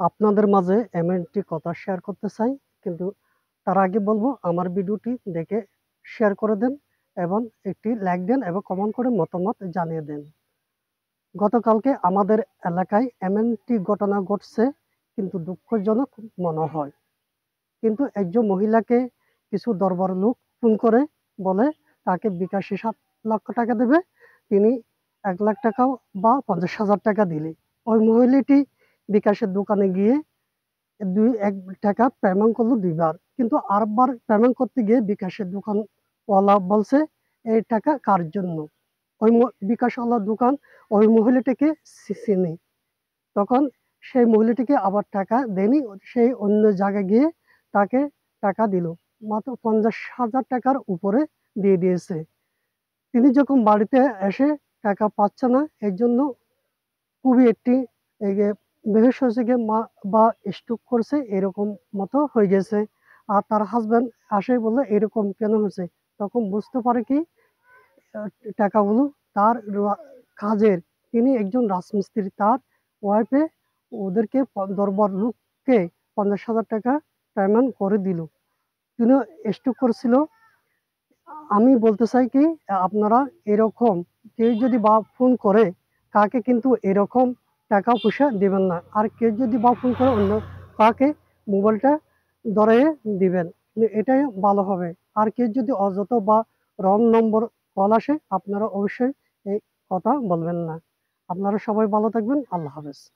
আপনাদের মাঝে এমন একটি কথা শেয়ার করতে চাই, কিন্তু তার আগে বলব, আমার ভিডিওটি দেখে শেয়ার করে দেন এবং একটি লাইক দেন এবং কমেন্ট করে মতামত জানিয়ে দেন। গতকালকে আমাদের এলাকায় এমন একটি ঘটনা ঘটছে, কিন্তু দুঃখজনক মনে হয়। কিন্তু একজন মহিলাকে কিছু দরবার লোক ফোন করে বলে তাকে বিকাশে সাত লক্ষ টাকা দেবে, তিনি এক লাখ টাকা বা পঞ্চাশ হাজার টাকা দিলে। ওই মহিলাটি বিকাশের দোকানে গিয়ে দুই এক টাকা পেমেন্ট করল দুইবার। কিন্তু আরবার পেমেন্ট করতে গিয়ে বিকাশের দোকানওয়ালা বলছে, এই টাকা কার জন্য? ওই বিকাশওয়ালার দোকান ওই মহিলাটিকে চিনি। তখন সেই মহিলাটিকে আবার টাকা দেনি সেই অন্য জায়গায় গিয়ে তাকে টাকা দিল। মাত্র পঞ্চাশ হাজার টাকার উপরে দিয়ে দিয়েছে। তিনি যখন বাড়িতে এসে টাকা পাচ্ছে না, এর জন্য খুবই একটি এই যে বেহুশ হয়েছে মা বা স্ট্রোক করছে এরকম মতো হয়ে গেছে। আর তার হাজব্যান্ড আসে বলে এরকম কেন হয়েছে তখন বুঝতে পারে কি টাকাগুলো তার কাজের। তিনি একজন রাজমিস্ত্রি, তার ওয়াইফে ওদেরকে দরবার লোককে পঞ্চাশ হাজার টাকা পেমেন্ট করে দিল। তিনি স্ট্রোক করেছিল। আমি বলতে চাই কি, আপনারা এরকম কেউ যদি বা, ফোন করে, কাকে কিন্তু এরকম টাকা পয়সা দিবেন না। আর কেউ যদি বা ফোন করে অন্য কাকে মোবাইলটা ধরে দিবেন, এটাই ভালো হবে। আর কেউ যদি অযথা বা রং নম্বর কল আসে, আপনারা অবশ্যই এই কথা বলবেন না। আপনারা সবাই ভালো থাকবেন। আল্লাহ হাফেজ।